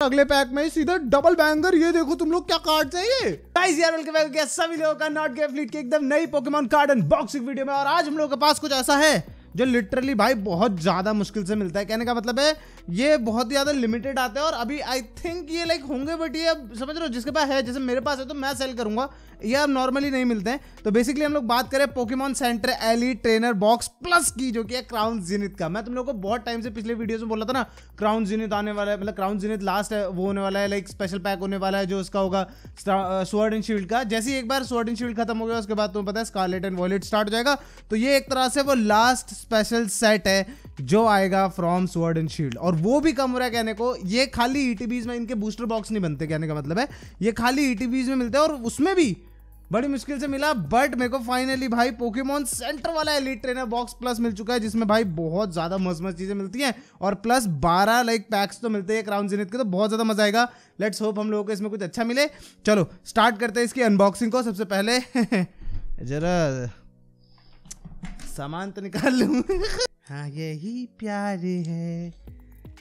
अगले पैक में सीधा डबल बैंगर ये देखो तुम लोग क्या कार्ड चाहिए गाइस यार वेलकम बैक सभी लोगों का नॉट गेम फ्लीट के एकदम नई पोकेमॉन कार्ड अनबॉक्सिंग वीडियो में, और आज हम लोगों के पास कुछ ऐसा है जो लिटरली भाई बहुत ज़्यादा मुश्किल से मिलता है। कहने का मतलब है, ये बहुत ज़्यादा लिमिटेड आते हैं, और अभी आई थिंक ये लाइक होंगे बट ये समझ रहे हो, जिसके पास है, जैसे मेरे पास है तो मैं सेल करूँगा। ये अब नॉर्मली नहीं मिलते हैं। तो बेसिकली हम लोग बात करें Pokemon center elite trainer box plus की, जो कि है क्राउन जिनित का। मैं तुम लोग को बहुत टाइम से पिछले वीडियो में बोला था ना क्राउन जिनित आने वाला है मतलब क्राउन जिनित लास्ट है, वो होने वाला है लाइक स्पेशल पैक होने वाला है, जो उसका होगा स्वर्ड एंड शील्ड का। जैसे एक बार स्वर्ड एंड शील्ड खत्म हो गया, उसके बाद तुम्हें पता है स्कारलेट एंड वॉलेट स्टार्ट हो जाएगा। तो ये एक तरह से वो लास्ट स्पेशल सेट है, जो आएगा फ्रॉम स्वर्ड एंड शील्ड और वो भी कम हो रहा है कहने को, ये खाली ईटीबीज में इनके बूस्टर बॉक्स नहीं बनते, कहने का मतलब है। ये खाली ईटीबीज में मिलते हैं और उसमें भी बड़ी मुश्किल से मिला बट मेरे को फाइनली भाई पोकेमोन सेंटर वाला एलिट ट्रेनर बॉक्स प्लस मिल चुका है, जिसमें भाई बहुत ज़्यादा मस्त मस्त चीज़ें मिलती हैं। और प्लस 12 लाइक पैक्स तो मिलते हैं क्राउन जिनित के तो बहुत ज़्यादा मज़ा आएगा। लेट्स होप हम लोगों को इसमें कुछ अच्छा मिले। चलो स्टार्ट करते हैं इसकी अनबॉक्सिंग को सबसे पहले। जरा सामान तो निकाल लू। हाँ यही प्यार है।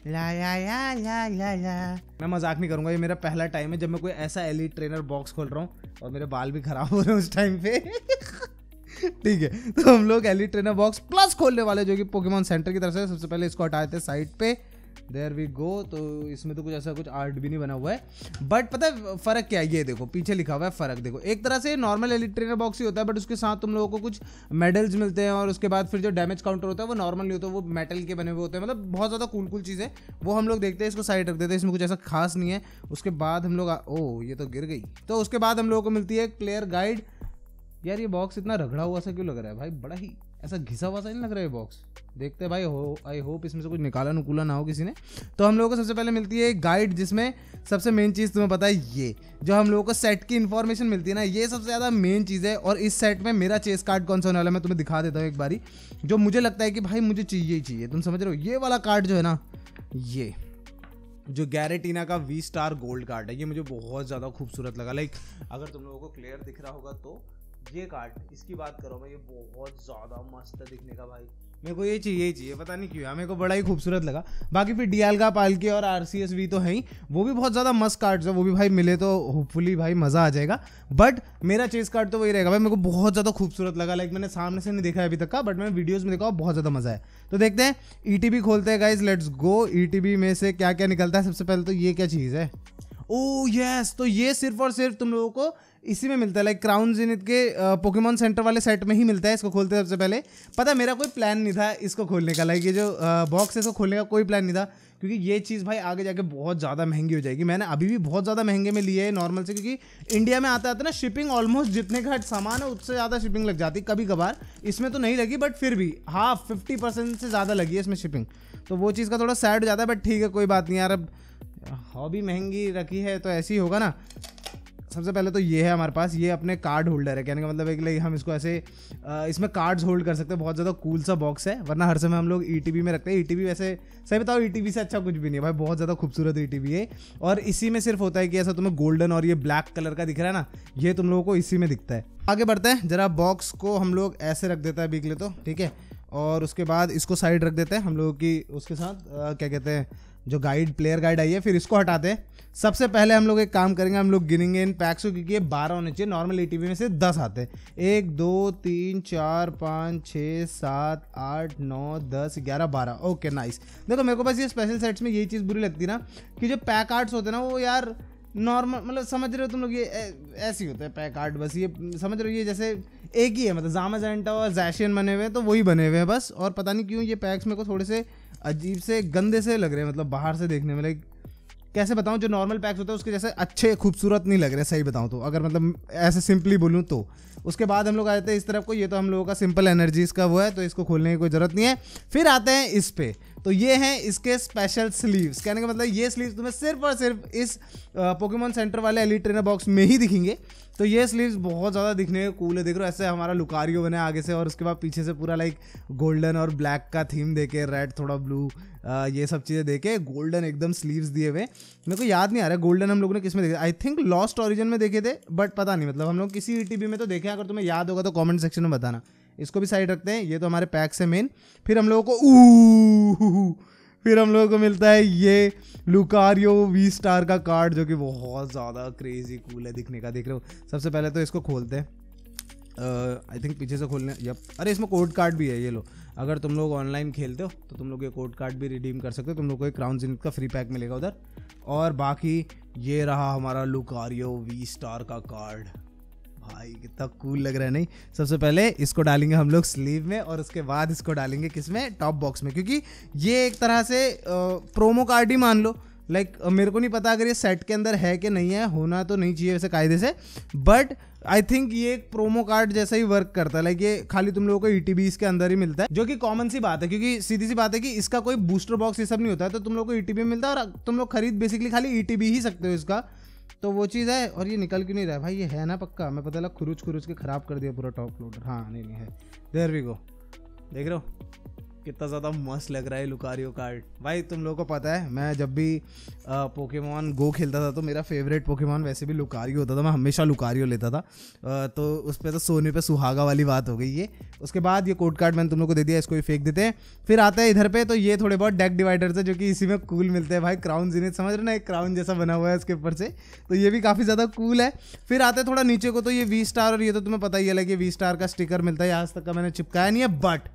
ला ला ला ला ला ला। मैं मज़ाक नहीं करूँगा, ये मेरा पहला टाइम है जब मैं कोई ऐसा एलिट ट्रेनर बॉक्स खोल रहा हूँ और मेरे बाल भी खराब हो रहे हैं उस टाइम पे। ठीक है तो हम लोग एलिट ट्रेनर बॉक्स प्लस खोलने वाले जो कि पोकेमॉन सेंटर की तरफ़ से सबसे पहले इसको हटाए थे साइड पे। देर वी गो तो इसमें तो कुछ ऐसा कुछ आर्ट भी नहीं बना हुआ है। बट पता है, फ़र्क क्या है? ये देखो, पीछे लिखा हुआ है फ़र्क देखो। एक तरह से नॉर्मल एलिट ट्रेनर बॉक्स ही होता है बट उसके साथ तुम लोगों को कुछ मेडल्स मिलते हैं और उसके बाद फिर जो डैमेज काउंटर होता है, वो नॉर्मल नहीं होता, वो मेटल के बने हुए होते हैं। मतलब बहुत ज़्यादा कूल कूल चीज़ें वो हम लोग देखते हैं, इसको साइड रख देते हैं, इसमें कुछ ऐसा खास नहीं है। उसके बाद हम लोग ओ, ये तो गिर गई। तो उसके बाद हम लोगों को मिलती है प्लेयर गाइड यार, ये बॉक्स इतना रगड़ा हुआ सा क्यों लग रहा है भाई? बड़ा ही ऐसा घिसा हुआ सा नहीं लग रहा है बॉक्स देखते भाई, हो आई होप इसमें से कुछ निकाला नुकूला ना हो किसी ने। तो हम लोगों को सबसे पहले मिलती है गाइड जिसमें सबसे मेन चीज़ तुम्हें पता है ये, जो हम लोगों को सेट की इन्फॉर्मेशन मिलती है ना, ये सबसे ज़्यादा मेन चीज़ है। और इस सेट में मेरा चेस कार्ड कौन सा होने वाला मैं तुम्हें दिखा देता हूँ एक बारी, जो मुझे लगता है कि भाई मुझे चाहिए ही चाहिए। तुम समझ रहे हो? ये वाला कार्ड जो है ना, ये, जो गैरेटीना का वी स्टार गोल्ड कार्ड है, ये मुझे बहुत ज़्यादा खूबसूरत लगा। लाइक अगर तुम लोगों को क्लियर दिख रहा होगा तो ये कार्ड इसकी बात करो मैं, ये बहुत ज़्यादा मस्त है दिखने का भाई। मेरे को ये चाहिए ही चाहिए, पता नहीं क्यों मेरे को बड़ा ही खूबसूरत लगा। बाकी फिर डी एल का पालकी और आर वी तो है ही। वो भी बहुत ज़्यादा मस्त कार्ड्स है, वो भी भाई मिले तो होपफुली भाई मज़ा आ जाएगा। बट मेरा चेस कार्ड तो वही रहेगा भाई, मेरे को बहुत ज़्यादा खूबसूरत लगा। लाइक मैंने सामने से नहीं देखा अभी तक का बट मैंने वीडियोज़ में देखा बहुत ज़्यादा मज़ा है तो देखते हैं ईटीबी खोलते हैं गाइज़ लेट्स गो ईटीबी में से क्या क्या निकलता है सबसे पहले तो ये क्या चीज़ है? ओ यस तो ये सिर्फ़ और सिर्फ़ तुम लोगों को इसी में मिलता है। लाइक क्राउन जिनित के पोकेमॉन सेंटर वाले सेट में ही मिलता है इसको खोलते सबसे पहले। पता है, मेरा कोई प्लान नहीं था इसको खोलने का। लाइक ये जो बॉक्स है इसको खोलने का कोई प्लान नहीं था। क्योंकि ये चीज़ भाई आगे जाके बहुत ज़्यादा महँगी हो जाएगी। मैंने अभी भी बहुत ज़्यादा महँगे में लिए है नॉर्मल से, क्योंकि इंडिया में आता आता ना शिपिंग ऑलमोस्ट जितने का सामान है, उससे ज़्यादा शिपिंग लग जाती कभी कभार इसमें तो नहीं लगी बट फिर भी हाफ़ फिफ्टी परसेंट से ज़्यादा लगी है इसमें शिपिंग तो वो चीज़ का थोड़ा सैड हो जाता है बट ठीक है, कोई बात नहीं यार। अब, हॉबी महँगी रखी है तो ऐसी होगा ना। सबसे पहले तो ये है हमारे पास, ये अपने कार्ड होल्डर है। कहने का मतलब है कि हम इसको ऐसे इसमें कार्ड्स होल्ड कर सकते हैं। बहुत ज़्यादा कूल सा बॉक्स है, वरना हर समय हम लोग ई e में रखते हैं। ई e वैसे, सही बताओ ई e से अच्छा कुछ भी नहीं है। भाई, बहुत ज़्यादा खूबसूरत ई है। और इसी में सिर्फ़ होता है कि ऐसा तुम्हें गोल्डन और ये ब्लैक कलर का दिख रहा है ना, ये तुम लोगों को इसी में दिखता है। आगे बढ़ते हैं। जरा बॉक्स को हम लोग ऐसे रख देता है बीकले तो ठीक है? और उसके बाद इसको साइड रख देते हैं हम लोगों की, उसके साथ क्या कहते हैं जो गाइड प्लेयर गाइड आई है, फिर इसको हटाते हैं। सबसे पहले हम लोग एक काम करेंगे, हम लोग गिनेंगे इन पैक्स को, क्योंकि ये बारह होने चाहिए। नॉर्मल ए में से दस आते हैं। एक, दो, तीन, चार, पाँच छः सात, आठ, नौ, दस, ग्यारह, बारह। ओके नाइस देखो, मेरे को बस ये स्पेशल सेट्स में यही चीज़ बुरी लगती ना, कि जो पैक आर्ट्स होते हैं ना, वो यार नॉर्मल मतलब समझ रहे हो तुम लोग, ये ऐसे ही होता है पैक आर्ट बस ये समझ रहे हो, ये जैसे एक ही है मतलब जामा जेंटा और जैशियन बने हुए हैं तो वही बने हुए हैं बस, और पता नहीं क्यों ये पैक्स मेरे को थोड़े से अजीब से गंदे से लग रहे हैं मतलब बाहर से देखने में लाइक कैसे बताऊँ, जो नॉर्मल पैक्स होते हैं, उसके जैसे अच्छे, खूबसूरत नहीं लग रहे, सही बताऊँ तो। अगर मतलब ऐसे सिंपली बोलूँ तो। उसके बाद हम लोग आ जाते हैं इस तरफ़ को, ये तो हम लोगों का सिंपल एनर्जीज का वो है तो इसको खोलने की कोई ज़रूरत नहीं है। फिर आते हैं इस पे। तो ये हैं इसके स्पेशल स्लीव्स कहने का मतलब ये स्लीव्स तुम्हें सिर्फ़ और सिर्फ़ इस पोकेमोन सेंटर वाले एलिट ट्रेनर बॉक्स में ही दिखेंगे। तो ये स्लीव्स बहुत ज़्यादा दिखने में कूल है। देख रहे हो, ऐसे हमारा लुकारियो बने आगे से और उसके बाद पीछे से पूरा लाइक गोल्डन और ब्लैक का थीम देके रेड थोड़ा ब्लू ये सब चीज़ें देखे गोल्डन एकदम स्लीव्स दिए हुए मेरे को याद नहीं आ रहा गोल्डन हम लोगों ने किसमें देखे आई थिंक लॉस्ट ऑरिजन में देखे थे बट पता नहीं मतलब हम लोग किसी ई में तो देखे अगर तुम्हें याद होगा तो कॉमेंट सेक्शन में बताना। इसको भी साइड रखते हैं। ये तो हमारे पैक से मेन फिर हम लोगों को फिर हम लोगों को मिलता है ये लुकारियो वी स्टार का कार्ड जो कि बहुत ज़्यादा क्रेजी कूल है दिखने का। देख रहे हो? सबसे पहले तो इसको खोलते हैं। आई थिंक पीछे से खोलने यप अरे, इसमें कोड कार्ड भी है, ये लो। अगर तुम लोग ऑनलाइन खेलते हो तो तुम लोग ये कोड कार्ड भी रिडीम कर सकते हो। तुम लोग को एक क्राउन जिनित का फ्री पैक मिलेगा उधर। और बाकी ये रहा हमारा लुकारियो वी स्टार का कार्ड भाई कितना कूल लग रहा है नहीं? सबसे पहले इसको डालेंगे हम लोग स्लीव में और उसके बाद इसको डालेंगे किसमें टॉप बॉक्स में क्योंकि ये एक तरह से प्रोमो कार्ड ही मान लो। लाइक like, मेरे को नहीं पता अगर ये सेट के अंदर है कि नहीं है होना तो नहीं चाहिए वैसे कायदे से बट आई थिंक ये एक प्रोमो कार्ड जैसा ही वर्क करता है। लाइक ये खाली तुम लोगों को ई e के अंदर ही मिलता है जो कि कॉमन सी बात है क्योंकि सीधी सी बात है कि इसका कोई बूस्टर बॉक्स ये सब नहीं होता है तो तुम लोग को ई e मिलता है और तुम लोग खरीद बेसिकली खाली ई e ही सकते हो इसका। तो वो चीज़ है और ये निकल क्यों नहीं रहा भाई, ये है ना पक्का। मैं पता लगा खुरुच खुरुच के खराब कर दिया पूरा टॉप लोडर हाँ नहीं नहीं, है। देर वी गो देख रहे हो? कितना ज़्यादा मस्त लग रहा है लुकारियो कार्ड। भाई तुम लोगों को पता है मैं जब भी पोकेमॉन गो खेलता था तो मेरा फेवरेट पोकेमॉन वैसे भी लुकारियो होता था। मैं हमेशा लुकारियो लेता था। आ, तो उस पर तो सोने पे सुहागा वाली बात हो गई ये। उसके बाद ये कोड कार्ड मैंने तुम लोग को दे दिया इसको भी फेंक देते हैं। फिर आता है इधर पर तो ये थोड़े बहुत डेक डिवाइडर है जो कि इसी में कूल मिलते हैं। भाई क्राउन जिन्हें समझ रहे ना? एक क्राउन जैसा बना हुआ है इसके ऊपर से। तो ये भी काफ़ी ज़्यादा कूल है। फिर आते हैं थोड़ा नीचे को तो ये वी स्टार और ये तो तुम्हें पता ही है कि वी स्टार का स्टिकर मिलता है। आज तक का मैंने चिपकाया नहीं है बट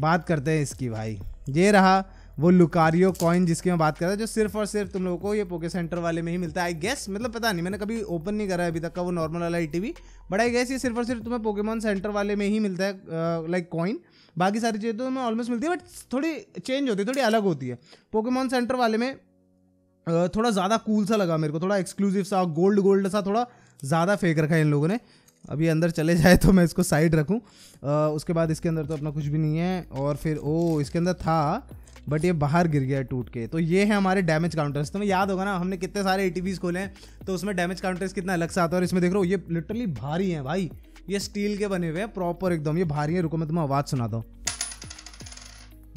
बात करते हैं इसकी भाई। ये रहा वो लुकारियो कॉइन जिसकी मैं बात कर रहा जो सिर्फ़ और सिर्फ़ तुम लोगों को ये पोके सेंटर वाले में ही मिलता है। आई गेस मतलब पता नहीं, मैंने कभी ओपन नहीं करा है अभी तक का वो नॉर्मल वाला टीवी बट आई गेस ये सिर्फ़ और सिर्फ़ तुम्हें पोकेमॉन सेंटर वाले में ही मिलता है लाइक कॉइन बाकी सारी चीज़ें तो तुम्हें ऑलमोस्ट मिलती है बट थोड़ी चेंज होती है, थोड़ी अलग होती है। पोकेमॉन सेंटर वाले में थोड़ा ज़्यादा कूल सा लगा मेरे को, थोड़ा एक्सक्लूसिव सा गोल्ड गोल्ड सा, थोड़ा ज़्यादा फेंक रखा है इन लोगों ने। अभी अंदर चले जाए तो मैं इसको साइड रखूँ। उसके बाद इसके अंदर तो अपना कुछ भी नहीं है, और फिर, ओ, इसके अंदर था बट ये बाहर गिर गया टूट के। तो ये है हमारे डैमेज काउंटर्स तुम्हें तो याद होगा ना, हमने कितने सारे ए खोले हैं तो उसमें डैमेज काउंटर्स कितना अलग से आता है, और इसमें देख रहे हो, ये लिटरली भारी है भाई। ये स्टील के बने हुए हैं प्रॉपर एकदम। ये भारी है, रुको मैं तुम्हें आवाज़ सुनाता हूँ।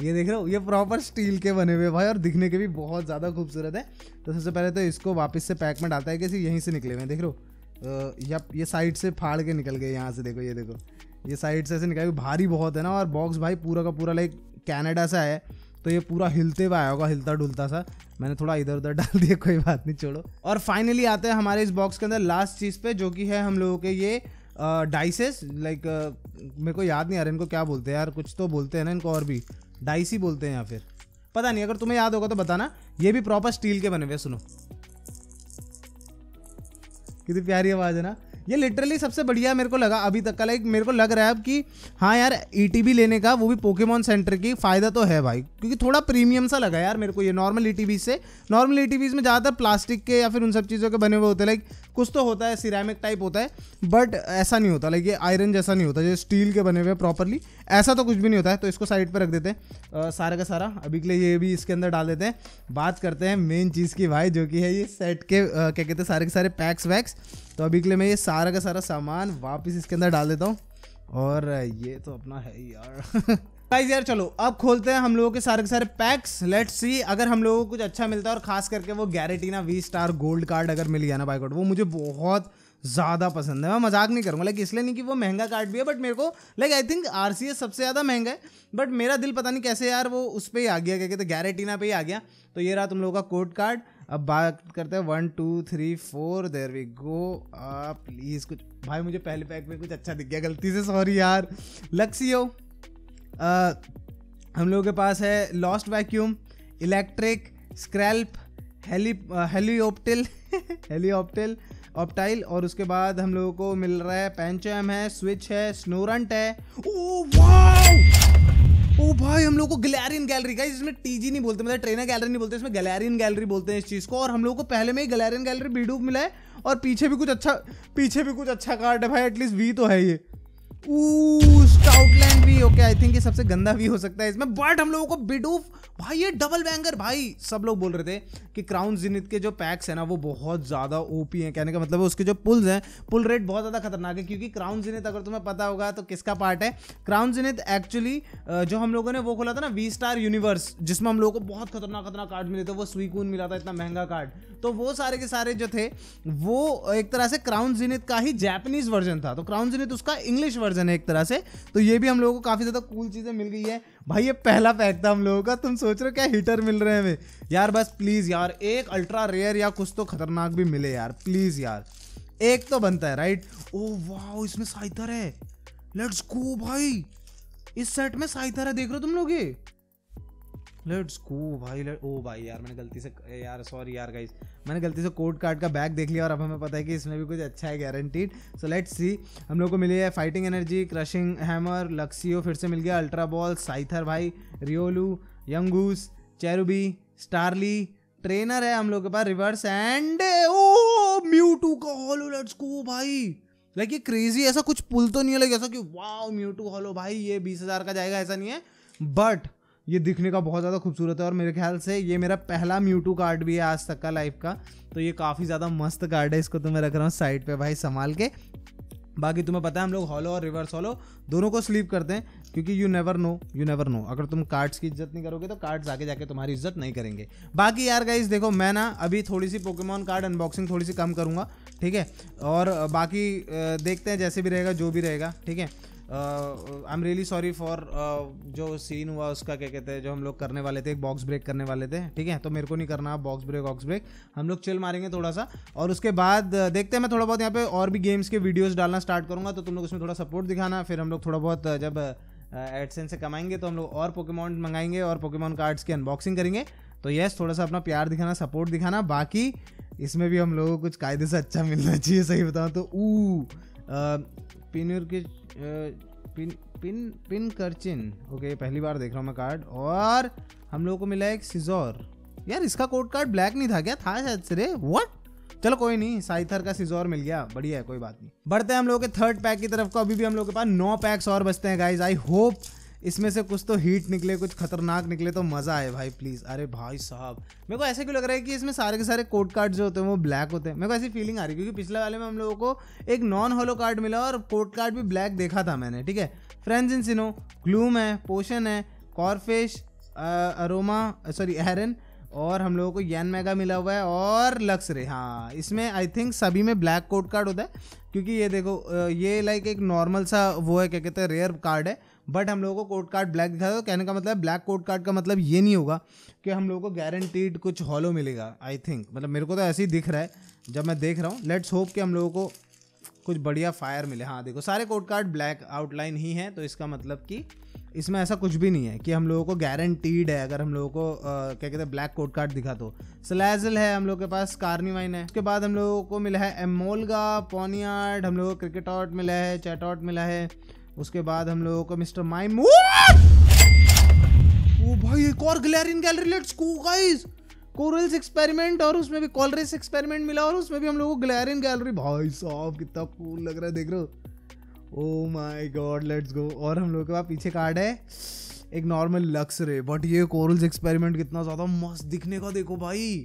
ये देख रहे हो, ये प्रॉपर स्टील के बने हुए भाई, और दिखने के भी बहुत ज़्यादा खूबसूरत है। तो सबसे पहले तो इसको वापस से पैक में डालता है, कैसे? यहीं से निकले हुए हैं, देख रहे हो। या, ये साइड से फाड़ के निकल गए यहाँ से, देखो, ये देखो। ये साइड से ऐसे निकल गए भारी बहुत है ना, और बॉक्स भाई पूरा का पूरा लाइक कैनेडा से है तो ये पूरा हिलते हुए आया होगा हिलता डुलता सा। मैंने थोड़ा इधर उधर डाल दिया, कोई बात नहीं, छोड़ो। और फाइनली आते हैं हमारे इस बॉक्स के अंदर लास्ट चीज़ पे, जो कि है हम लोगों के ये डाइसेस लाइक मेरे को याद नहीं आ रहा, इनको क्या बोलते हैं यार, कुछ तो बोलते हैं ना इनको और भी। डाइस ही बोलते हैं या फिर। पता नहीं, अगर तुम्हें याद होगा तो बताना, ये भी प्रॉपर स्टील के बने हुए सुनो। कितनी प्यारी आवाज़ है ना? ये लिटरली सबसे बढ़िया मेरे को लगा अभी तक का लाइक मेरे को लग रहा है अब कि हाँ यार ई e लेने का, वो भी पोकेमॉन सेंटर की फ़ायदा तो है भाई। क्योंकि थोड़ा प्रीमियम सा लगा यार मेरे को ये नॉर्मल ई से। नॉर्मल ई में ज़्यादातर प्लास्टिक के या फिर उन सब चीज़ों के बने हुए होते लाइक कुछ तो होता है सिरेमिक टाइप होता है बट ऐसा नहीं होता लाइक ये आयरन जैसा नहीं होता जो स्टील के बने हुए प्रॉपरली ऐसा तो कुछ भी नहीं होता है। तो इसको साइड पर रख देते हैं। सारा का सारा, अभी के लिए ये भी इसके अंदर डाल देते हैं। बात करते हैं मेन चीज़ की भाई, जो कि है ये सेट के क्या कहते हैं, सारे के सारे पैक्स वैक्स तो अभी के लिए मैं ये सारा का सारा सामान वापस इसके अंदर डाल देता हूँ। और ये तो अपना है यार। गाइस यार चलो, अब खोलते हैं हम लोगों के सारे के सारे पैक्स लेट्स सी अगर हम लोगों को कुछ अच्छा मिलता है और खास करके वो Giratina V star gold card अगर मिल गया ना बाइकआउट वो मुझे बहुत ज़्यादा पसंद है। मैं मज़ाक नहीं करूँगा लाइक इसलिए नहीं कि वो महँगा कार्ड भी है बट मेरे को लाइक आई थिंक आर सबसे ज़्यादा महँगा है बट मेरा दिल पता नहीं कैसे यार वो उस पर ही आ गया, क्या कहते गैरेटीना पे ही आ गया। तो ये रहा तुम लोगों का कोड कार्ड अब बात करते हैं one two three four there we go please कुछ, भाई मुझे पहले पैक में कुछ अच्छा दिख गया, गलती से सॉरी यार। लक्सियो हम लोगों के पास है लॉस्ट वैक्यूम इलेक्ट्रिक स्क्रैल्प हेली हेलीओप्टिल हेलीओप्टिल ऑप्टाइल और उसके बाद हम लोगों को मिल रहा है पेंचम है स्विच है स्नोरंट है। ओ वाओ ओ भाई, हम लोग को गैलरियन गैलरी का इसमें टीजी नहीं बोलते मतलब ट्रेनर गैलरी नहीं बोलते, इसमें गैलरियन गैलरी बोलते हैं इस चीज़ को, और हम लोग को पहले में ही गैलरियन गैलरी बीडूप मिला है, और पीछे भी कुछ अच्छा पीछे भी कुछ अच्छा कार्ड है भाई एटलीस्ट वी तो है ये। भी ओके आई थिंक ये सबसे गंदा भी हो सकता है इसमें बट हम लोगों को बिडूफ भाई ये डबल बैंगर भाई। सब लोग बोल रहे थे कि क्राउन जिनित के जो पैक्स है ना, वो बहुत ज़्यादा ओपी हैं। कहने का मतलब है उसके जो पुल्स हैं पुल रेट बहुत ज़्यादा खतरनाक है, क्योंकि क्राउन जिनित अगर तुम्हें पता होगा तो किसका पार्ट है? क्राउन जिनित एक्चुअली जो हम लोगों ने वो खोला था ना वी स्टार यूनिवर्स जिसमें हम लोगों को बहुत खतरनाक खतरनाक कार्ड मिले थे, वो स्वीकून मिला था, इतना महँगा कार्ड तो वो सारे के सारे जो थे, वो एक तरह से क्राउन जिनित का ही जैपनीज वर्जन था। तो क्राउन जिनित उसका इंग्लिश वर्जन है एक तरह से। तो ये भी हम लोगों को काफ़ी ज़्यादा कूल चीज़ें मिल गई है। भाई, ये पहला पैक था हम लोगों का। तुम सोच रहे हो क्या हीटर मिल रहे हैं हमें यार, बस प्लीज़ यार, एक अल्ट्रा रेयर या कुछ तो खतरनाक भी मिले यार। प्लीज़ यार। एक तो बनता है राइट ओ वाह इसमें साइथर है। लेट्स गो भाई। इस सेट में साइथर है, देख रहे हो तुम लोग ये? लेट्स गो भाई। ओ भाई, यार, मैंने गलती से यार सॉरी यार गाइस मैंने गलती से कोड कार्ड का बैग देख लिया और अब हमें पता है कि इसमें भी कुछ अच्छा है गारंटीड सो लेट्स सी हम लोग को मिली है fighting energy crushing hammer Luxio फिर से मिल गया अल्ट्रा बॉल साइथर भाई Riolu Yungoos Cherubi Starly trainer है हम लोग के पास रिवर्स एंड ओ म्यूटू का हॉलो लेट्स गो भाई. लाइक ये क्रेजी ऐसा कुछ पुल तो नहीं है लाइक ऐसा कि, वाओ म्यूटू हॉलो भाई, ये बीस हज़ार का जाएगा, ऐसा नहीं है. बट ये दिखने का बहुत ज़्यादा खूबसूरत है और मेरे ख्याल से ये मेरा पहला म्यूटू कार्ड भी है आज तक का लाइफ का। तो ये काफ़ी ज़्यादा मस्त कार्ड है, इसको तो मैं रख रहा हूँ साइड पे भाई संभाल के। बाकी तुम्हें पता है हम लोग हॉलो और रिवर्स हॉलो दोनों को स्लीप करते हैं, क्योंकि you never know you never know अगर तुम कार्ड्स की इज़्ज़त नहीं करोगे तो कार्ड्स आगे जाके तुम्हारी इज़्ज़त नहीं करेंगे। बाकी यार गाइज़ देखो मैं ना अभी थोड़ी सी पोकेमॉन कार्ड अनबॉक्सिंग थोड़ी सी कम करूँगा, ठीक है? और बाकी देखते हैं जैसे भी रहेगा, जो भी रहेगा, ठीक है? I am really sorry for जो सीन हुआ उसका क्या कहते हैं जो हम लोग करने वाले थे एक बॉक्स ब्रेक करने वाले थे ठीक है? तो मेरे को नहीं करना बॉक्स ब्रेक बॉक्स ब्रेक हम लोग चिल मारेंगे थोड़ा सा और उसके बाद uh, देखते हैं मैं थोड़ा बहुत यहाँ पे और भी गेम्स के वीडियोस डालना स्टार्ट करूँगा तो तुम लोग उसमें थोड़ा सपोर्ट दिखाना। फिर हम लोग थोड़ा बहुत uh, जब एडसेंस uh, से कमाएँगे तो हम लोग और पोकेमॉन मंगाएँगे और पोकेमॉन कार्ड्स की अनबॉक्सिंग करेंगे। तो यस थोड़ा सा अपना प्यार दिखाना सपोर्ट दिखाना। बाकी इसमें भी हम लोगों को कुछ कायदे से अच्छा मिलना चाहिए सही बताऊँ तो ऊ। पिनर के पिन पिन पिन करचिन। ओके पहली बार देख रहा हूँ मैं कार्ड और हम लोगों को मिला एक सिजोर यार, इसका कोड कार्ड ब्लैक नहीं था क्या? था शायद सिरे रे। व्हाट चलो कोई नहीं, साइथर का सिजोर मिल गया। बढ़िया है, कोई बात नहीं। बढ़ते हैं हम लोग के थर्ड पैक की तरफ़ को। अभी भी हम लोग के पास नौ पैक्स और बचते हैं गाइज़ आई होप इसमें से कुछ तो हीट निकले, कुछ खतरनाक निकले तो मज़ा आए भाई प्लीज़ अरे भाई साहब। मेरे को ऐसे क्यों लग रहा है कि इसमें सारे के सारे कोड कार्ड जो होते हैं वो ब्लैक होते हैं? मेरे को ऐसी फीलिंग आ रही है, क्योंकि पिछले वाले में हम लोगों को एक नॉन होलो कार्ड मिला और कोड कार्ड भी ब्लैक देखा था मैंने, ठीक है? फ्रेंड्स इन सिनो ग्लूम है पोशन है कॉर्फिश अरोमा सॉरी एरन और हम लोगों को यन मेगा मिला हुआ है, और लक्स रे हाँ इसमें आई थिंक सभी में ब्लैक कोड कार्ड होता है, क्योंकि ये देखो ये लाइक एक नॉर्मल सा वो है, क्या कहते हैं रेयर कार्ड है। बट हम लोगों को कोड कार्ड ब्लैक दिखाया तो कहने का मतलब ब्लैक कोर्ट कार्ड का मतलब ये नहीं होगा कि हम लोगों को गारंटीड कुछ हॉलो मिलेगा आई थिंक मतलब मेरे को तो ऐसे ही दिख रहा है, जब मैं देख रहा हूँ लेट्स होप कि हम लोगों को कुछ बढ़िया फायर मिले। हाँ देखो, सारे कोर्ट कार्ड ब्लैक आउटलाइन ही हैं तो इसका मतलब कि इसमें ऐसा कुछ भी नहीं है कि हम लोगों को गारंटीड है, अगर हम लोगों को क्या कहते हैं ब्लैक कोड कार्ड दिखा तो। सलैजल है, हम लोग के पास कार्निवाइन है। उसके बाद हम लोगों को मिला है एमोलगा पोनियार्ड हम लोगों को क्रिकेट आउट मिला है चैट आउट मिला है। उसके बाद हम लोगों को मिस्टर माइम ओ भाई, एक और ग्लैरिन gallery let's go guys Colress experiment और उसमें भी कॉलरेस एक्सपेरिमेंट मिला, और उसमें भी हम लोगों को ग्लैरिन गैलरी भाई साहब, कितना कूल लग रहा है, देख रहे हो? Oh my God let's go और हम लोगों के पास पीछे कार्ड है, एक नॉर्मल लक्स रे बट ये कोरल्स एक्सपेरिमेंट कितना ज़्यादा मस्त दिखने का, देखो भाई।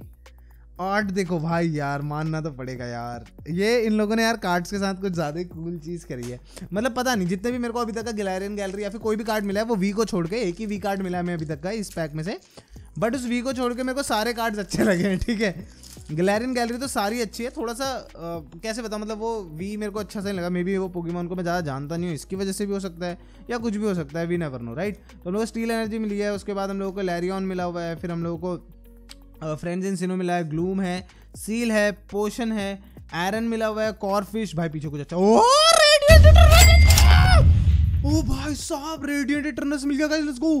आर्ट देखो भाई यार मानना तो पड़ेगा यार। ये इन लोगों ने यार कार्ड्स के साथ कुछ ज़्यादा ही कूल चीज़ करी है। मतलब पता नहीं जितने भी मेरे को अभी तक का गिलैरियन गैलरी या फिर कोई भी कार्ड मिला है वो वी को छोड़ के एक ही वी कार्ड मिला है मैं अभी तक का इस पैक में से। बट उस वी को छोड़ के मेरे को सारे कार्ड्स अच्छे लगे हैं ठीक है? गिलैरियन गैलरी तो सारी अच्छी है थोड़ा सा आ, कैसे बताऊँ मतलब वो वी मेरे को अच्छा नहीं लगा। मे बी वो पोकीमोन को मैं ज़्यादा जानता नहीं हूँ इसकी वजह से भी हो सकता है या कुछ भी हो सकता है वी नेवर नो राइट तो हम लोग को स्टील एनर्जी मिली है उसके बाद हम लोगों को लैरियन मिला हुआ है फिर हम लोगों को फ्रेंड्स इन सिनो मिला है ग्लूम है सील है पोशन है आयरन मिला हुआ है कॉरफिश भाई, पीछे कुछ अच्छा ओ ओ भाई साहब रेडिएंट इटरनस मिल गया लेट्स गो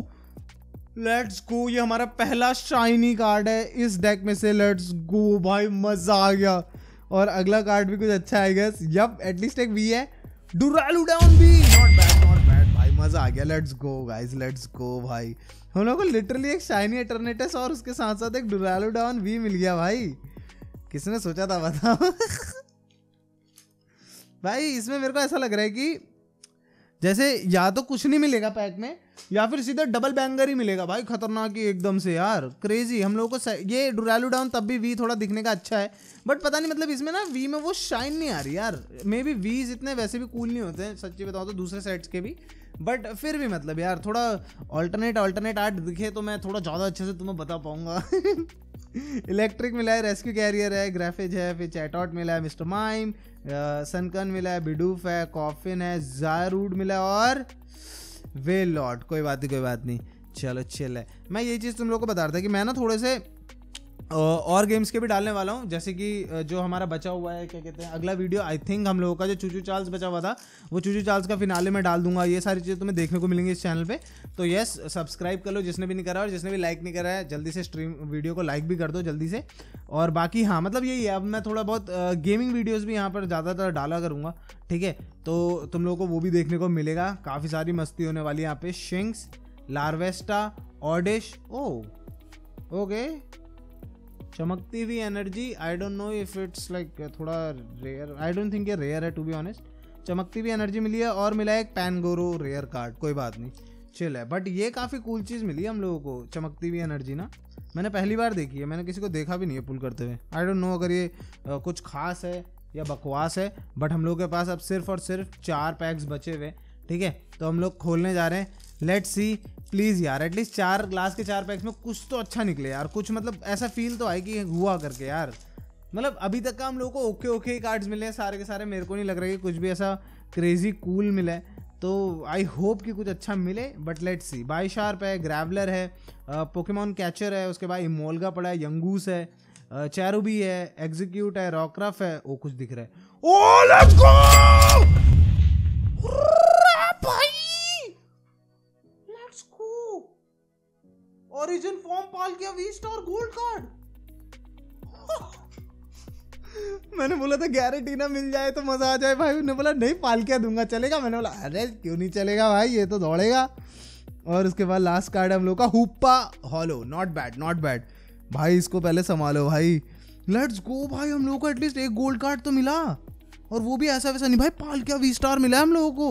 लेट्स गो ये हमारा पहला शाइनी कार्ड है। इस डेक में से लेट्स गो भाई, मज़ा आ गया। और अगला कार्ड भी कुछ अच्छा है गैस यप एटलीस्ट एक वी है। डुरालू डाउन भी! नॉट बैड नॉट बैड भाई, मज़ा आ गया। Let's go guys let's go भाई। हम लोग को लिटरली एक शाइनी एटर्नेटस और उसके साथ साथ एक डुरालू डाउन भी मिल गया भाई। किसने सोचा था बताओ? भाई, इसमें मेरे को ऐसा लग रहा है कि जैसे या तो कुछ नहीं मिलेगा पैक में, या फिर सीधा डबल बैंगर ही मिलेगा। भाई, खतरनाक ही एकदम से यार। क्रेजी हम लोगों को ये डुरालू डाउन तब भी वी थोड़ा दिखने का अच्छा है बट पता नहीं मतलब इसमें ना वी में वो शाइन नहीं आ रही यार। मे बी वीज इतने वैसे भी कूल नहीं होते हैं, सच्ची बताओ तो दूसरे सेट्स के भी। बट फिर भी मतलब यार, थोड़ा ऑल्टरनेट ऑल्टरनेट आर्ट दिखे तो मैं थोड़ा ज़्यादा अच्छे से तुम्हें बता पाऊँगा। इलेक्ट्रिक मिला है रेस्क्यू कैरियर है ग्राफिज है, फिर चैटॉट मिला है मिस्टर माइम सनकन मिला है बिडूफ है कॉफिन है जारूड मिला है और वे लॉट कोई बात नहीं, कोई बात नहीं। चलो चिल है। मैं ये चीज़ तुम लोग को बता रहा था कि मैं ना थोड़े से और गेम्स के भी डालने वाला हूँ। जैसे कि जो हमारा बचा हुआ है, क्या कहते हैं, अगला वीडियो आई थिंक हम लोगों का जो चूचू चार्ल्स बचा हुआ था, वो चूचू चार्ल्स का फिनाले में डाल दूँगा। ये सारी चीज़ें तुम्हें देखने को मिलेंगी इस चैनल पे। तो यस सब्सक्राइब कर लो जिसने भी नहीं करा और जिसने भी लाइक नहीं करा है, जल्दी से स्ट्रीम वीडियो को लाइक भी कर दो जल्दी से। और बाकी हाँ मतलब यही है, अब मैं थोड़ा बहुत गेमिंग वीडियोज़ भी यहाँ पर ज़्यादातर डाला करूँगा, ठीक है? तो तुम लोगों को वो भी देखने को मिलेगा। काफ़ी सारी मस्ती होने वाली यहाँ पे। शिंग्स लार्वेस्टा ऑडिश ओ ओके चमकती हुई energy I don't know if it's like थोड़ा रेयर आई डोंट थिंक ये रेयर है टू बी ऑनेस्ट चमकती हुई एनर्जी मिली है और मिला है एक पैनगोरो रेयर कार्ड कोई बात नहीं. चिल है. बट ये काफ़ी कूल चीज़ मिली हम लोगों को चमकती हुई एनर्जी ना. मैंने पहली बार देखी है मैंने किसी को देखा भी नहीं है पुल करते हुए. आई डोंट नो अगर ये आ, कुछ खास है या बकवास है बट हम लोगों के पास अब सिर्फ़ और सिर्फ़ चार पैक्स बचे हुए ठीक है? तो हम लोग खोलने जा रहे हैं. लेट सी प्लीज़ यार एटलीस्ट चार ग्लास के चार पैक्स में कुछ तो अच्छा निकले यार। कुछ मतलब ऐसा फील तो आए कि हुआ करके यार। मतलब अभी तक का हम लोग को ओके ओके कार्ड्स मिले हैं, सारे के सारे मेरे को नहीं लग रहा कि कुछ भी ऐसा क्रेजी कूल मिला है। तो आई होप कि कुछ अच्छा मिले but let see Bisharp है ग्रैवलर है पोकेमॉन कैचर है, उसके बाद इमोलगा पड़ा है यंगूस है चैरूबी है एग्जीक्यूट है रॉक्रफ है, वो कुछ दिख रहा है। ओ let's go origin form Palkia V star gold card मैंने बोला था गारंटी ना मिल जाए तो मज़ा आ जाए भाई। उन्होंने बोला, नहीं, पाल क्या, दूँगा, चलेगा। मैंने बोला, अरे, क्यों नहीं चलेगा भाई? ये तो दौड़ेगा। और उसके बाद लास्ट कार्ड हम लोग का, Hoopa holo not bad not bad भाई, इसको पहले संभालो भाई। लेट्स गो भाई, हम लोगों को एटलीस्ट एक गोल्ड कार्ड तो मिला। और वो भी ऐसा वैसा नहीं, भाई, पाल क्या वी स्टार मिला हम लोगों को।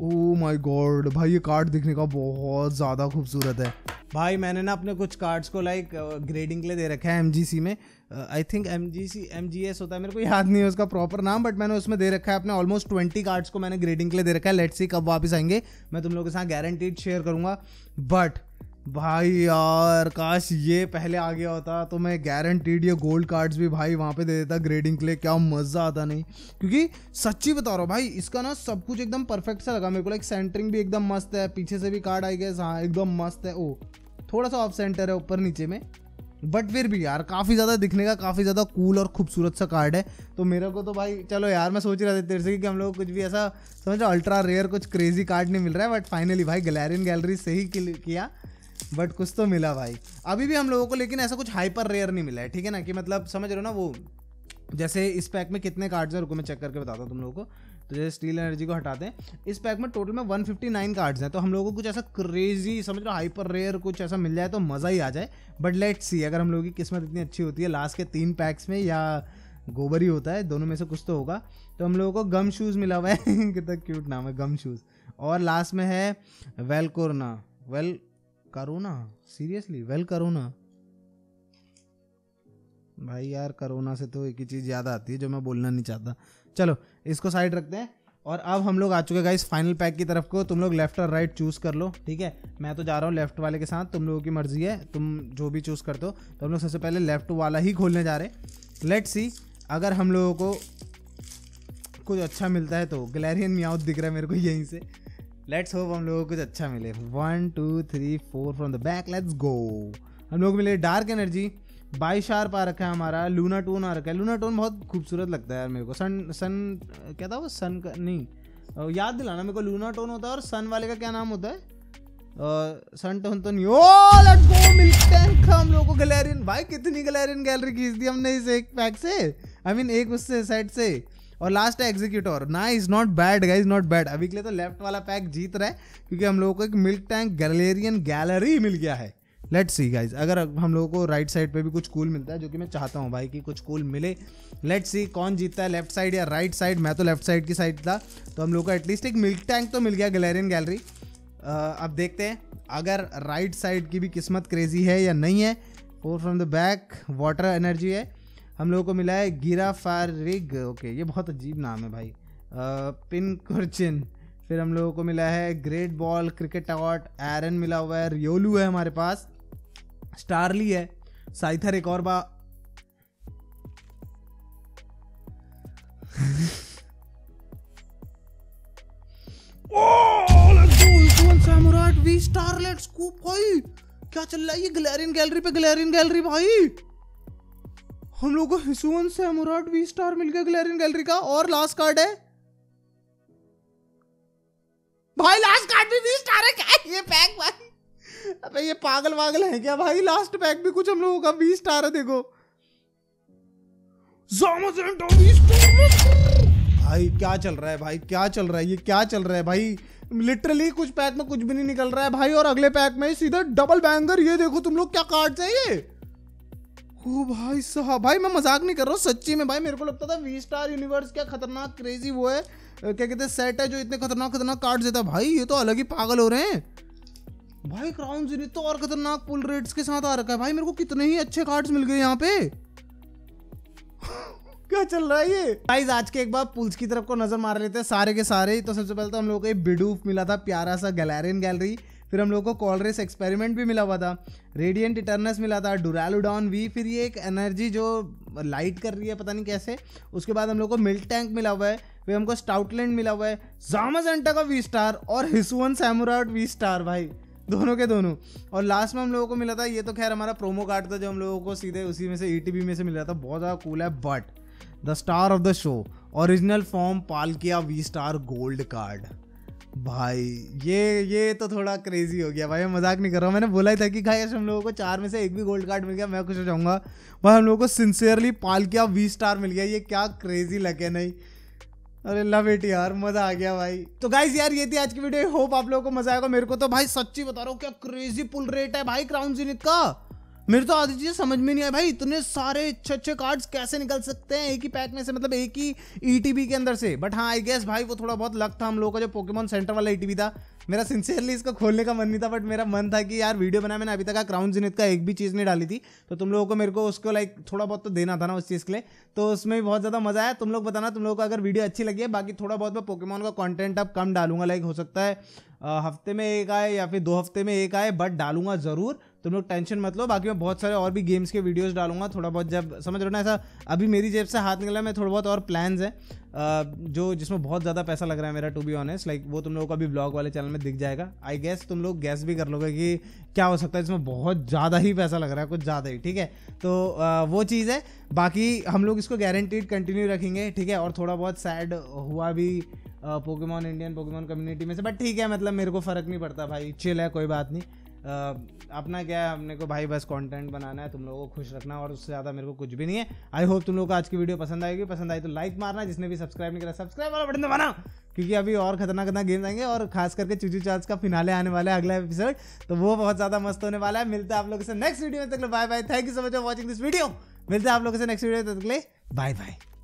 ओ माय गॉड भाई, ये कार्ड दिखने का बहुत ज़्यादा खूबसूरत है। भाई, मैंने ना अपने कुछ कार्ड्स को लाइक ग्रेडिंग के लिए दे रखा है एमजीसी में। I think M G C M G S होता है, मेरे को याद नहीं है उसका प्रॉपर नाम बट मैंने उसमें दे रखा है अपने ऑलमोस्ट ट्वेंटी कार्ड्स को मैंने ग्रेडिंग के लिए दे रखा है। लेट्स सी कब वापस आएँगे। मैं तुम लोगों के साथ गारंटीड शेयर करूँगा। बट भाई यार, काश ये पहले आ गया होता तो मैं गारंटीड ये गोल्ड कार्ड्स भी भाई वहाँ पे दे देता ग्रेडिंग के लिए। क्या मज़ा आता नहीं। क्योंकि सच्ची बता रहा हूँ भाई, इसका ना सब कुछ एकदम परफेक्ट सा लगा मेरे को। लाइक सेंटरिंग भी एकदम मस्त है, पीछे से भी कार्ड आई गए हाँ एकदम मस्त है। ओ थोड़ा सा ऑफ़ सेंटर है, ऊपर नीचे में। बट फिर भी यार, काफ़ी ज़्यादा दिखने का, काफ़ी ज़्यादा कूल और खूबसूरत सा कार्ड है। तो मेरे को तो भाई, चलो यार, मैं सोच रहा था तेरे से कि हम लोग कुछ भी ऐसा, समझो अल्ट्रा रेयर कुछ क्रेजी कार्ड नहीं मिल रहा है बट फाइनली भाई गलेरियन गैलरी से ही किया। बट कुछ तो मिला भाई। अभी भी हम लोगों को, लेकिन ऐसा कुछ हाइपर रेयर नहीं मिला है, ठीक है ना? कि मतलब समझ रहे हो ना वो? जैसे इस पैक में कितने कार्ड्स हैं, रुको मैं चेक करके बताता हूँ तुम लोगों को। तो जैसे स्टील एनर्जी को हटाते हैं इस पैक में टोटल में 159 कार्ड्स हैं तो हम लोगों को कुछ ऐसा क्रेजी समझ लो हाइपर रेयर कुछ ऐसा मिल जाए तो मज़ा ही आ जाए। बट लेट सी अगर हम लोगों की किस्मत इतनी अच्छी होती है लास्ट के तीन पैक्स में, या गोबर ही होता है, दोनों में से कुछ तो होगा। तो हम लोगों को गम शूज़ मिला हुआ है। कितना क्यूट नाम है गम शूज़ और लास्ट में है Volcarona Volcarona seriously Volcarona भाई यार करोना से तो एक ही चीज़ याद आती है जो मैं बोलना नहीं चाहता। चलो, इसको साइड रखते हैं और अब हम लोग आ चुके हैं इस फाइनल पैक की तरफ़ को। तुम लोग लेफ़्ट और राइट चूज़ कर लो, ठीक है? मैं तो जा रहा हूँ लेफ़्ट वाले के साथ, तुम लोगों की मर्ज़ी है, तुम जो भी चूज़ करते हो। तो हम लोग सबसे पहले लेफ़्ट वाला ही खोलने जा रहे लेट सी अगर हम लोगों को कुछ अच्छा मिलता है तो ग्लैरियन मियाउथ दिख रहा है मेरे को यहीं से। लेट्स होप हम लोगों को कुछ अच्छा मिले। One two three four from the back let's go हम लोग मिले डार्क एनर्जी बाई शार्प आ रखा है हमारा लूना टोन आ रखा है। लूना टोन बहुत खूबसूरत लगता है यार मेरे को। सन सन क्या था वो? सन का नहीं। याद दिलाना मेरे को लूना टोन होता है और सन वाले का क्या नाम होता है? सन टोन तो नहीं। ओ लेट्स गो मिलते हैं हम लोगों को गैलरियन भाई कितनी गैलरियन गैलरी खींच दी हमने इस एक पैक से। आई I मीन mean, एक उससे साइड से। और लास्ट है एग्जीक्यूटर ना is not bad guys not bad अभी के लिए तो लेफ़्ट वाला पैक जीत रहा है, क्योंकि हम लोगों को एक मिल्क टैंक गैलेरियन गैलरी मिल गया है. लेट्स सी गाइज़ अगर हम लोगों को राइट साइड पे भी कुछ कूल मिलता है, जो कि मैं चाहता हूँ भाई कि कुछ कूल मिले. लेट्स सी कौन जीतता है लेफ़्ट साइड या राइट साइड मैं तो लेफ़्ट साइड की साइड था तो हम लोग को एटलीस्ट एक मिल्क टैंक तो मिल गया गैलेरियन गैलरी अब देखते हैं, अगर राइट साइड की भी किस्मत क्रेजी है या नहीं है four from the back water energy है. हम लोगों को मिला है गिरा फार रिग ओके, ये बहुत अजीब नाम है भाई। Pincurchin. फिर हम लोगों को मिला है great ball cricket award. Aron मिला हुआ है, रियोलू है हमारे पास। स्टारली है। साइथर एक और बार वी स्टार लेट्स गो भाई। क्या चल रहा है? ये ग्लैरियन गैलरी पे ग्लैरियन गैलरी, भाई। हम लोग को हिसुवन सैमुराट वी स्टार मिल गया ग्लैरियन गैलरी का, और लास्ट कार्ड है। भाई, लास्ट कार्ड भी वी स्टार है क्या? ये पैक भाई। अबे, ये पागल वागल है क्या भाई? लास्ट पैक भी कुछ हम लोगों का वी स्टार है, देखो। भाई, क्या चल रहा है भाई? क्या चल रहा है? ये क्या चल रहा है भाई? लिटरली कुछ पैक में कुछ भी नहीं निकल रहा है भाई, और अगले पैक में सीधा डबल बैंगर ये देखो तुम लोग क्या कार्ड है ये? ओ भाई साहब, भाई मैं मज़ाक नहीं कर रहा हूँ, सच्ची में भाई मेरे को लगता था वी स्टार यूनिवर्स क्या खतरनाक क्रेजी वो है। क्या कहते हैं सेट है जो इतने खतरनाक खतरनाक कार्ड देता है। भाई, ये तो अलग ही पागल हो रहे हैं। भाई क्राउन जिनित तो और खतरनाक पुल रेट्स के साथ आ रखा है। भाई, मेरे को कितने ही अच्छे कार्ड्स मिल गए यहाँ पे। क्या चल रहा है ये? गाइस आज के एक बार पुल्स की तरफ़ को नज़र मार लेते हैं सारे के सारे। तो सबसे पहले तो हम लोग को बिडूफ मिला था, प्यारा सा गैलरियन गैलरी फिर हम लोग को कॉलरेस एक्सपेरिमेंट भी मिला हुआ था। रेडियंट इटर्नस मिला था डुरालुडॉन वी फिर ये एक एनर्जी जो लाइट कर रही है, पता नहीं कैसे। उसके बाद हम लोग को मिल्क टैंक मिला हुआ है, फिर हमको स्टाउटलैंड मिला हुआ है जामाजेंटा का वी स्टार और हिसुवन सैमुराट वी स्टार भाई। दोनों के दोनों। और लास्ट में हम लोगों को मिला था, ये तो खैर हमारा प्रोमो कार्ड था जो हम लोगों को सीधे उसी में से ई e में से मिला था। बहुत ज़्यादा कूल है but the star of the show original form Palkia V star gold card भाई, ये ये तो थोड़ा क्रेजी हो गया। भाई, मैं मज़ाक नहीं कर रहा हूँ। मैंने बोला ही था कि भाई हम लोगों को चार में से एक भी गोल्ड कार्ड मिल गया, मैं खुश हो जाऊँगा। भाई, हम लोगों को सिंसियरली पाल किया वी स्टार मिल गया। ये क्या क्रेजी लगे नहीं? अरे लव इट यार, मज़ा आ गया भाई। तो गाइज़ यार, ये थी आज की वीडियो होप आप लोगों को मज़ा आएगा मेरे को तो भाई सच्ची बता रहा हूँ, क्या क्रेजी पुल रेट है भाई क्राउन जिनित का? मेरे तो आधी चीज़ें समझ में नहीं आया भाई, इतने सारे अच्छे अच्छे कार्ड्स कैसे निकल सकते हैं एक ही पैक में से? मतलब एक ही ईटीबी e के अंदर से। बट हाँ आई गेस भाई वो थोड़ा बहुत लक था हम लोगों का जो पोकेमोन सेंटर वाला ईटीबी e था। मेरा सिंसियरली इसको खोलने का मन नहीं था बट मेरा मन था कि यार वीडियो बनाया मैंने, अभी तक क्राउन जिनित का एक भी चीज़ नहीं डाली थी। तो तुम लोगों को मेरे को उसको लाइक थोड़ा बहुत तो देना था ना उस चीज़ के लिए। तो उसमें भी बहुत ज़्यादा मज़ा आया। तुम लोग बताना, तुम लोगों को अगर वीडियो अच्छी लगी है, बाकी थोड़ा बहुत मैं पोकेमोन का कॉन्टेंट अब कम डालूँगा। लाइक हो सकता है हफ़्ते में एक आए या फिर दो हफ़्ते में एक आए बट डालूँगा ज़रूर। तुम लोग टेंशन मत लो, बाकी मैं बहुत सारे और भी गेम्स के वीडियोस डालूँगा, थोड़ा बहुत जब, समझ रहे हो ना ऐसा, अभी मेरी जेब से हाथ निकला, मैं थोड़ा बहुत और प्लान्स हैं जो, जिसमें बहुत ज़्यादा पैसा लग रहा है मेरा टू बी ऑनेस्ट लाइक वो तुम लोगों का भी ब्लॉग वाले चैनल में दिख जाएगा। आई गेस तुम लोग गैस भी कर लोगे कि क्या हो सकता है, जिसमें बहुत ज़्यादा ही पैसा लग रहा है, कुछ ज़्यादा ही, ठीक है? तो वो चीज़ है, बाकी हम लोग इसको गारंटीड कंटिन्यू रखेंगे, ठीक है? और थोड़ा बहुत सैड हुआ भी पोकेमॉन इंडियन पोकेमॉन कम्युनिटी में से बट ठीक है मतलब मेरे को फ़र्क नहीं पड़ता भाई चिल है, कोई बात नहीं। अपना क्या है, अपने को भाई बस कंटेंट बनाना है, तुम लोगों को खुश रखना और उससे ज़्यादा मेरे को कुछ भी नहीं है। आई होप तुम लोगों को आज की वीडियो पसंद आएगी। पसंद आई तो लाइक मारना, जिसने भी सब्सक्राइब नहीं करा सब्सक्राइब वाला बटन दबाना, क्योंकि अभी और खतरनाक खतरनाक गेम्स आएँगे और खास करके चूचू चार्ज का फिनाले आने वाला है अगला एपिसोड तो वो बहुत ज़्यादा मस्त होने वाला है। मिलता है आप लोगों से नेक्स्ट वीडियो में। तक bye bye thank you so much for watching this video मिलते हैं आप लोगों से नेक्स्ट वीडियो तक बाय बाय